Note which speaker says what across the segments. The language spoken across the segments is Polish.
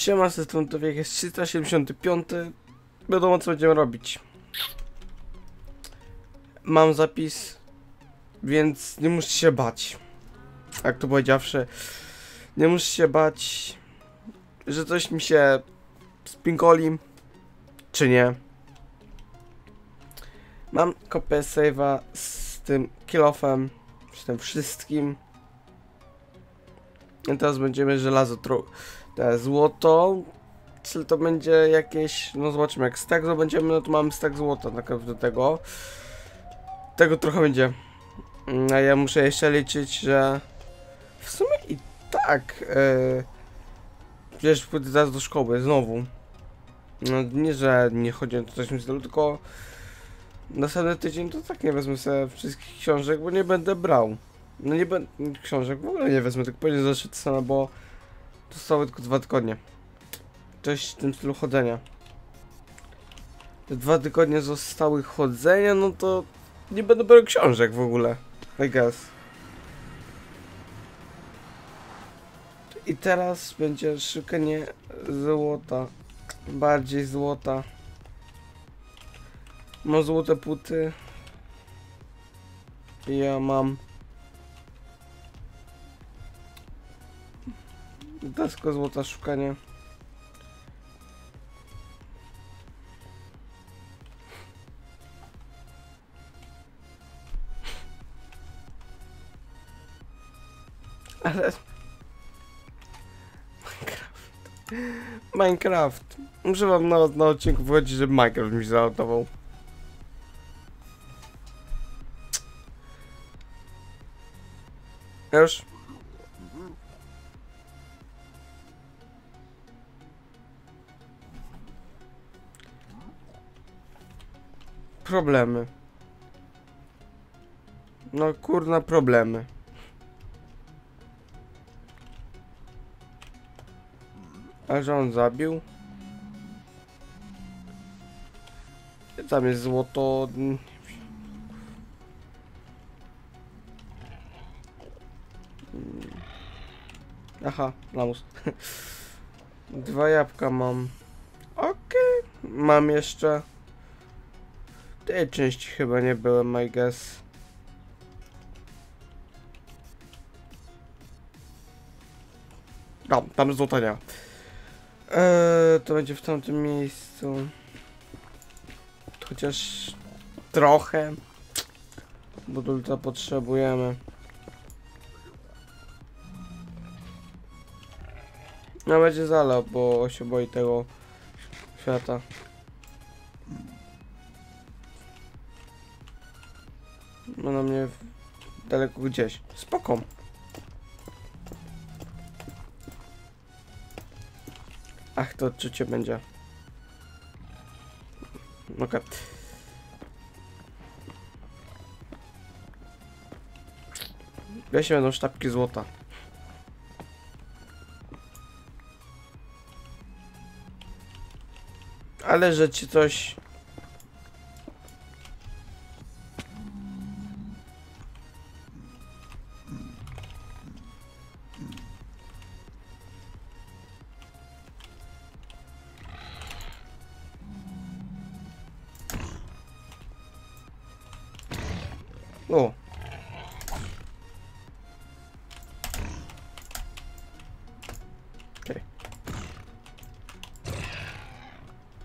Speaker 1: Siema, z strony Towiek jest 375. Wiadomo co będziemy robić. Mam zapis, więc nie musisz się bać. Jak to powiedziawszy, nie musisz się bać, że coś mi się spinkoli, czy nie. Mam kopię save'a z tym kilofem, z tym wszystkim. I teraz będziemy żelazo tru te złoto, czyli to będzie jakieś, no zobaczymy, jak stack zdobędziemy, no to mamy stack złota tak do tego. Tego trochę będzie. Mm, A ja muszę jeszcze liczyć, że w sumie i tak, yy, przecież pójdę zaraz do szkoły, znowu. No nie, że nie chodzi o coś tym stylu, tylko następny tydzień to tak nie wezmę sobie wszystkich książek, bo nie będę brał. No nie będę książek, w ogóle nie wezmę, tylko będzie zeszyt sama, bo Zostały tylko dwa tygodnie. Cześć w tym stylu chodzenia. Te dwa tygodnie zostały chodzenia, no to nie będę brał książek w ogóle. I guess. I teraz będzie szukanie złota. Bardziej złota. Mam złote puty. Ja mam Desko złota szukanie. Ale... Minecraft. Minecraft. Muszę wam na, na odcinku wychodzić, że Minecraft mi załadował. Już? Problemy. No kurna problemy. A że on zabił? Tam jest złoto. Aha, lamus. Dwa jabłka mam. Okej. Okay. Mam jeszcze. Tej części chyba nie byłem, I guess. No, tam złota nie. Eee, to będzie w tamtym miejscu. Chociaż trochę. Bo to potrzebujemy. No będzie zalał, bo się boi tego świata. No na mnie daleko gdzieś. Spoko. Ach, to odczucie będzie. Okej. Okay. Weźmy będą sztabki złota. Ale że ci coś O. Okay.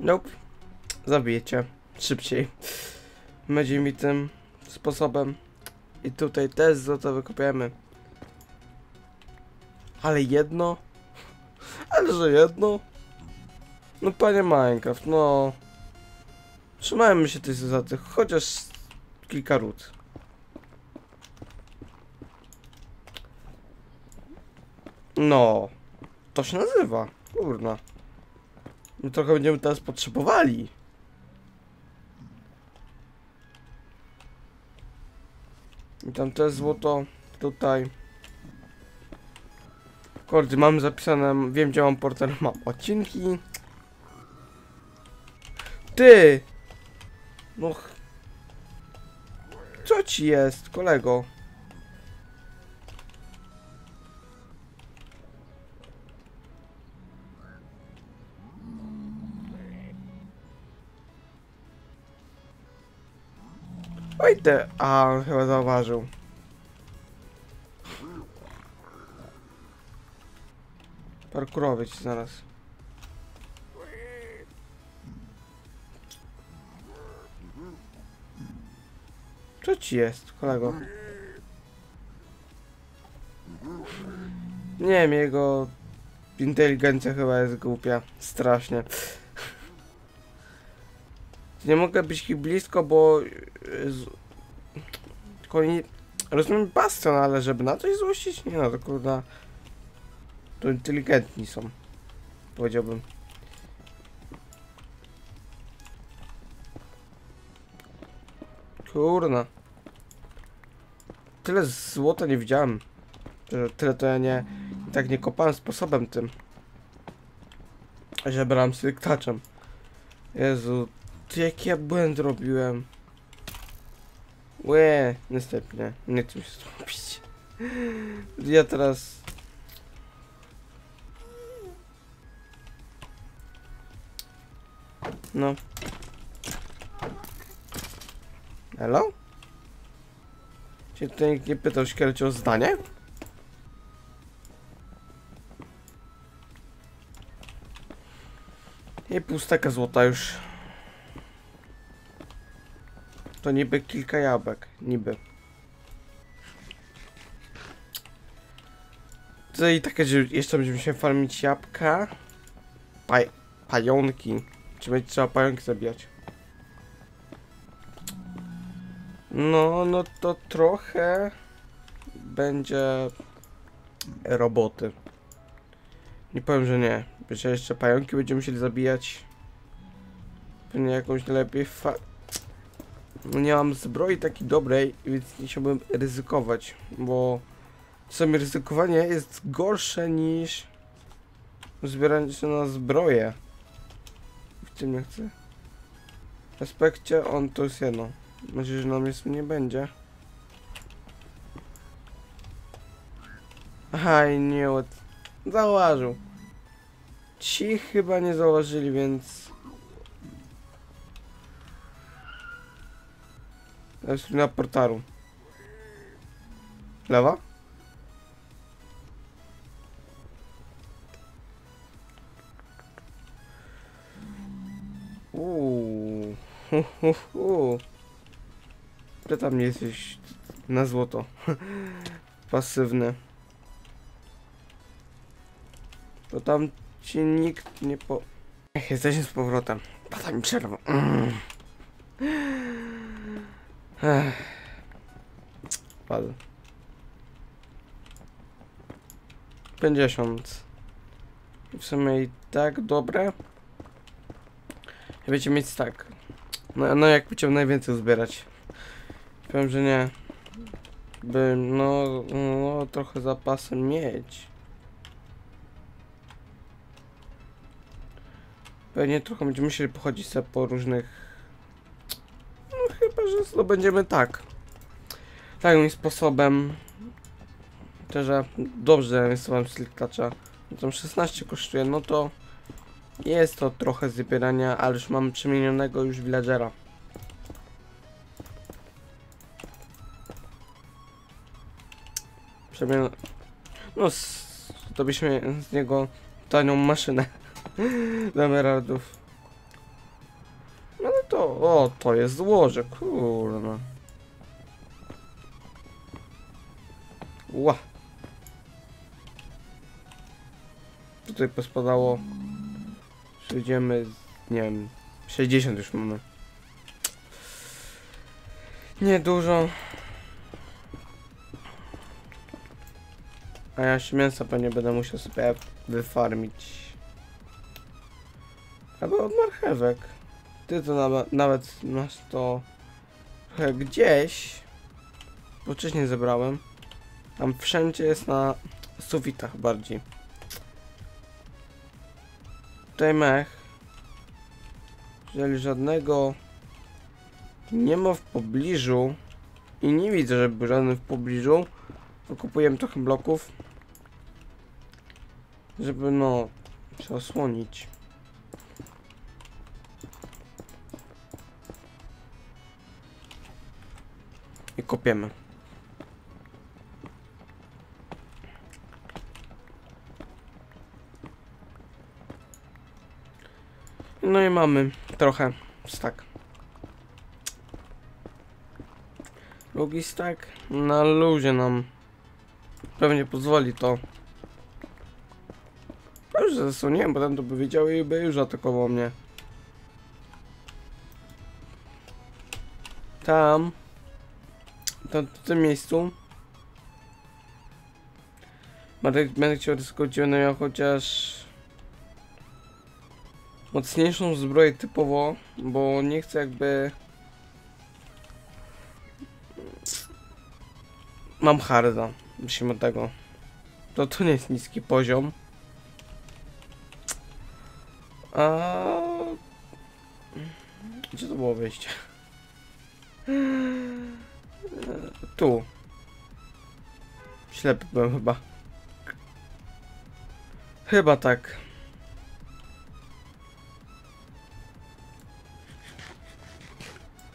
Speaker 1: Nope. Zabijecie. Szybciej. Będzie mi tym sposobem. I tutaj też złoto wykopiemy. Ale jedno? Ale że jedno? No panie Minecraft, no. Trzymajmy się tych zasady, chociaż kilka ród. No, to się nazywa. Kurna. My trochę będziemy teraz potrzebowali. I tam też złoto. Tutaj. Kordy, mam zapisane, wiem gdzie mam portal, mam odcinki. Ty! No... Co ci jest, kolego? Oj te... A, on chyba zauważył. Parkurować zaraz. Co ci jest, kolego? Nie wiem, jego inteligencja chyba jest głupia. Strasznie. Nie mogę być ich blisko, bo... z- Tylko nie... Rozumiem bastion, ale żeby na coś złościć? Nie no, to kurda... To inteligentni są. Powiedziałbym. Kurna. Tyle złota nie widziałem. Tyle to ja nie... tak nie kopałem sposobem tym. Że brałem sylktaczem. Jezu, ty jaki ja błęd robiłem. Łe, niestety nie. Chcę się zrobić. Ja teraz... No. Hello? Czy nikt nie pytał szkielecie o zdanie? I pustaka złota już. To niby kilka jabłek. Niby. I takie, że jeszcze będziemy się farmić jabłka. Paj pająki. Czy będzie trzeba pająki zabijać? No, no to trochę będzie roboty. Nie powiem, że nie. Że jeszcze pająki będziemy musieli zabijać. Pewnie jakąś lepiej fa... No nie mam zbroi takiej dobrej, więc nie chciałbym ryzykować, bo czasami ryzykowanie jest gorsze niż zbieranie się na zbroję. W tym nie chcę. W aspekcie on to jest jedno. Nadzieję, że nam jest nie będzie. I nie od... Zauważył. Ci chyba nie zauważyli, więc... na portaru. Lewa? Uuu. Ty tam nie jesteś na złoto. Pasywny. To tam ci nikt nie po... Ech, jesteśmy z powrotem. Pada mi przerwa. Mm. Ech. Padł. 50. I w sumie i tak dobre. I będziecie mieć tak. No, no jak chciał najwięcej zbierać. Powiem, że nie. By, no, no, trochę zapasem mieć. Pewnie trochę będziemy musieli pochodzić sobie po różnych... No że zdobędziemy tak. Takim sposobem. Że dobrze jest wam sliktacza. Tam 16 kosztuje, no to jest to trochę zbierania, ale już mam przemienionego już villagera. Przemian... No, z... to byśmy z niego tanią maszynę do emeraldów. O, to jest złoże, kurna. Ła. Tutaj pospadało. Przejdziemy, nie wiem, 60 już mamy. Nie dużo. A ja się mięsa pewnie będę musiał sobie wyfarmić. Albo od marchewek. Ty to nawet, nawet masz to gdzieś. Bo wcześniej zebrałem. Tam wszędzie jest na sufitach bardziej. Tutaj mech. Jeżeli żadnego nie ma w pobliżu i nie widzę, żeby był żaden w pobliżu, to trochę bloków, żeby no się i kopiemy. No i mamy trochę stack. Drugi stack na luzie nam pewnie pozwoli to. No już zasłoniłem, potem to by wiedział i by już atakował mnie. Tam. Tam, w tym miejscu. Będę, będę chciał ryzykować, będę miał chociaż mocniejszą zbroję typowo, bo nie chcę jakby... Mam harda, musimy od tego. To to nie jest niski poziom. A... Gdzie to było wejście? Tu. Ślepy byłem chyba. Chyba tak.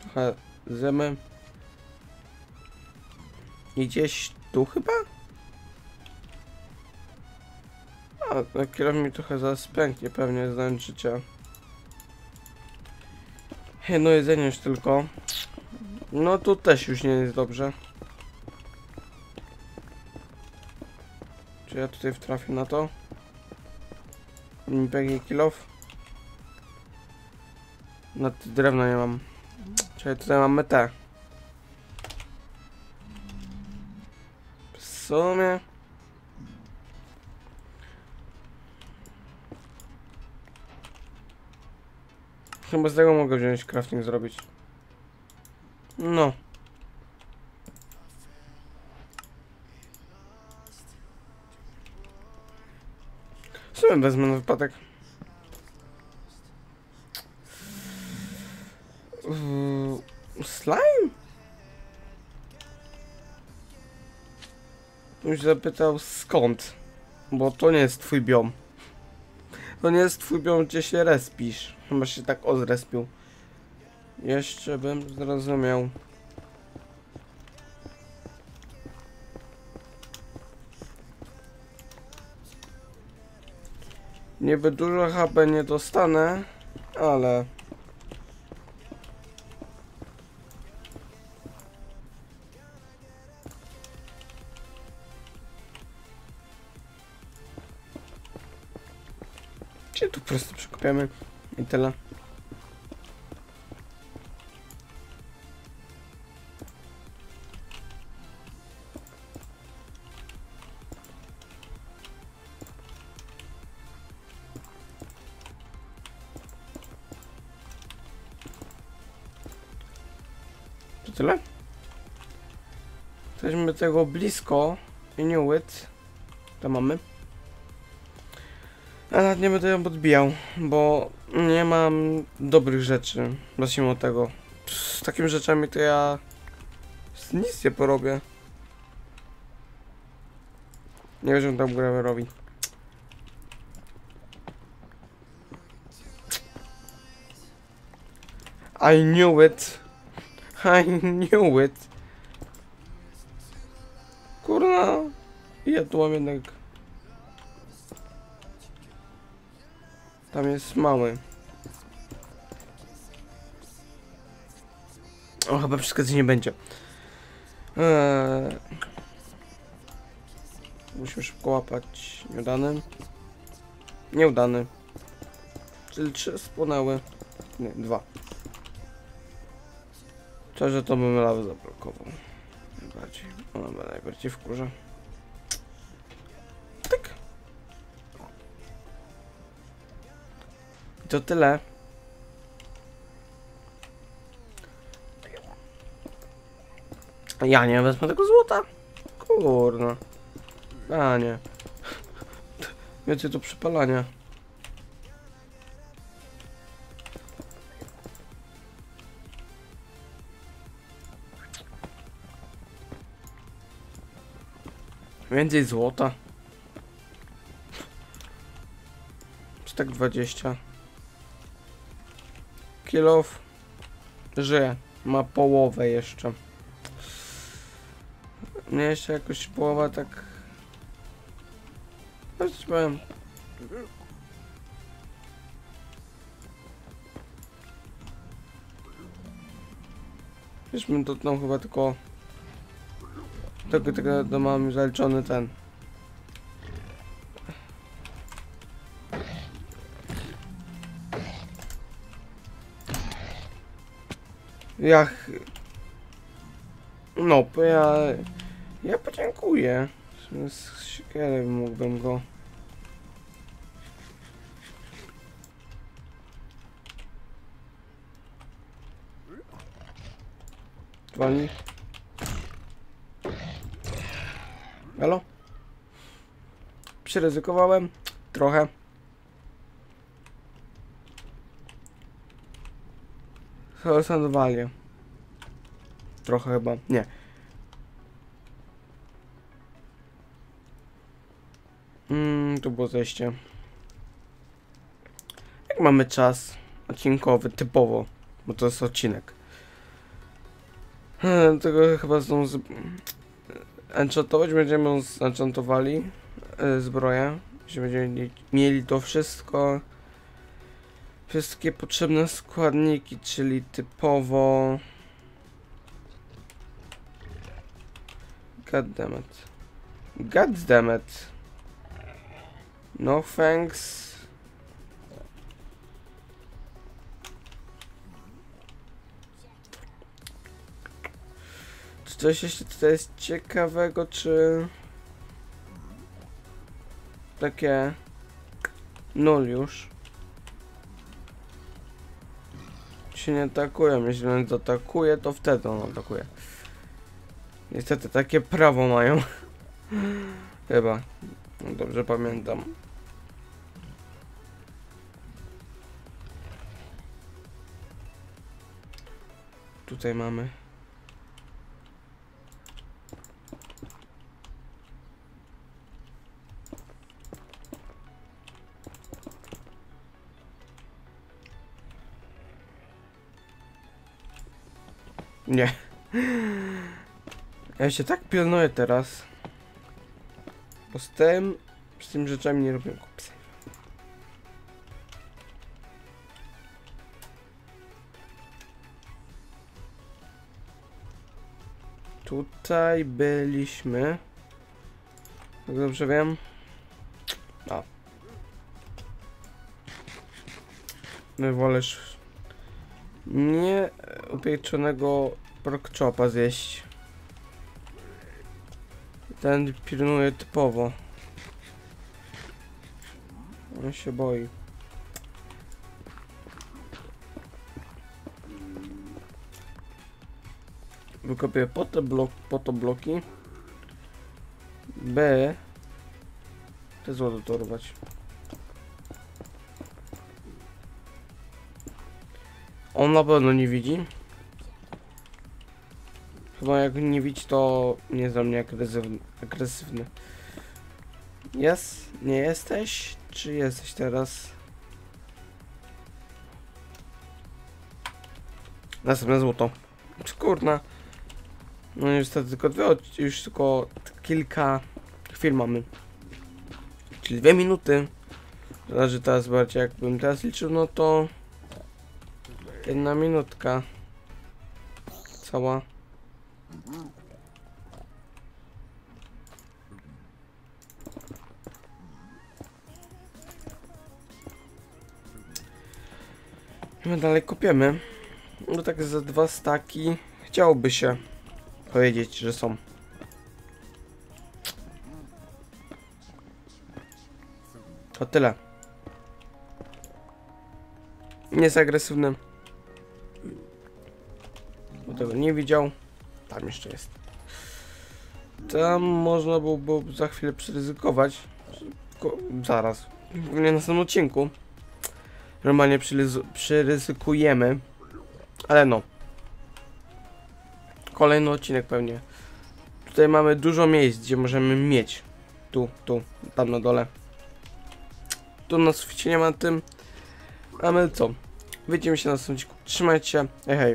Speaker 1: Trochę zemy. I gdzieś tu chyba? A, na kierownik mi trochę zaraz pęknie pewnie znając życia. Jedno jedzenie już tylko. No tu też już nie jest dobrze. Czy ja tutaj wtrafię na to? Mi pęknie kilof. Na te drewno nie mam. Czyli tutaj mamy te. W sumie. Chyba z tego mogę wziąć crafting zrobić. No. W sumie wezmę na wypadek. Uuu, slime? Już zapytał skąd. Bo to nie jest twój biom. To nie jest twój biom, gdzie się respisz. Chyba się tak ozrespił. Jeszcze bym zrozumiał. Niby dużo HP nie dostanę, ale... Gdzie tu po prostu przekopiamy i tyle. To tyle? Jesteśmy tego blisko. Inuit. To mamy. A nawet nie będę ją podbijał, bo nie mam dobrych rzeczy. Zacznijmy tego. Z takimi rzeczami to ja nic nie porobię. Nie wiem, że tam graverowi. I knew it. I knew it. Kurna. Ja tu mam jednak... Tam jest mały. O, chyba przeszkadzać nie będzie. Eee... Musimy szybko łapać. Nieudany. Nieudany. Czyli trzy spłonęły. Nie, dwa. Szczerze to bym lawę zablokował. Najbardziej. Ona mnie najbardziej wkurza. Tak. I to tyle. Ja nie wezmę tego złota. Kurna. A nie. Wiecie, to przypalania. Więcej złota. Czy tak 20. Kilof. Żyje. Ma połowę jeszcze. Mnie jeszcze jakoś połowa tak... Powiem. Wieszmy to tam chyba tylko... Tylko tego to mam zaliczony ten. Ja... No, ja... Ja podziękuję. Z siekierem mógłbym go... Walnij. Halo? Przeryzykowałem. Trochę. Sandowalia. Trochę chyba. Nie. Mm, tu było zejście. Jak mamy czas odcinkowy, typowo, bo to jest odcinek. Hmm, Tego chyba znowu. Enchantować, będziemy ją zenchantowali e, zbroję, będziemy mieli- to wszystko, wszystkie potrzebne składniki, czyli typowo... God damn it. God damn it. No thanks. Coś jeszcze tutaj jest ciekawego, czy... Takie... Nul już. Się nie atakują, jeśli on zaatakuje, to wtedy on atakuje. Niestety takie prawo mają. Chyba. No Dobrze pamiętam. Tutaj mamy. Nie. Ja się tak pilnuję teraz. Bo z tym, z tym rzeczami nie robię kupcy. Tutaj byliśmy. Jak dobrze wiem. No wolesz nie upieczonego prokczopa zjeść. Ten pilnuje typowo. On się boi. Wykopię po te, blok, po to bloki. B. Te złoto dorwać. On na pewno nie widzi. Chyba jak nie widzi, to nie jest dla mnie agresywny. Jest? Nie jesteś? Czy jesteś teraz? Następne złoto. Kurna. No niestety tylko dwie, już tylko kilka chwil mamy. Czyli dwie minuty. Zależy teraz bardziej jakbym teraz liczył, no to jedna minutka. Cała. My dalej kopiemy. No tak za dwa staki chciałoby się powiedzieć, że są. To tyle. Nie jest agresywny. Tego nie widział. Tam jeszcze jest. Tam można byłoby za chwilę przyryzykować. Ko- Zaraz. Pewnie na następnym odcinku. Normalnie przyryzy- przyryzykujemy. Ale no. Kolejny odcinek pewnie. Tutaj mamy dużo miejsc, gdzie możemy mieć. Tu, tu, tam na dole. Tu na suficie nie ma tym. A co? Widzimy się na następnym odcinku. Trzymajcie się. Hej, hej.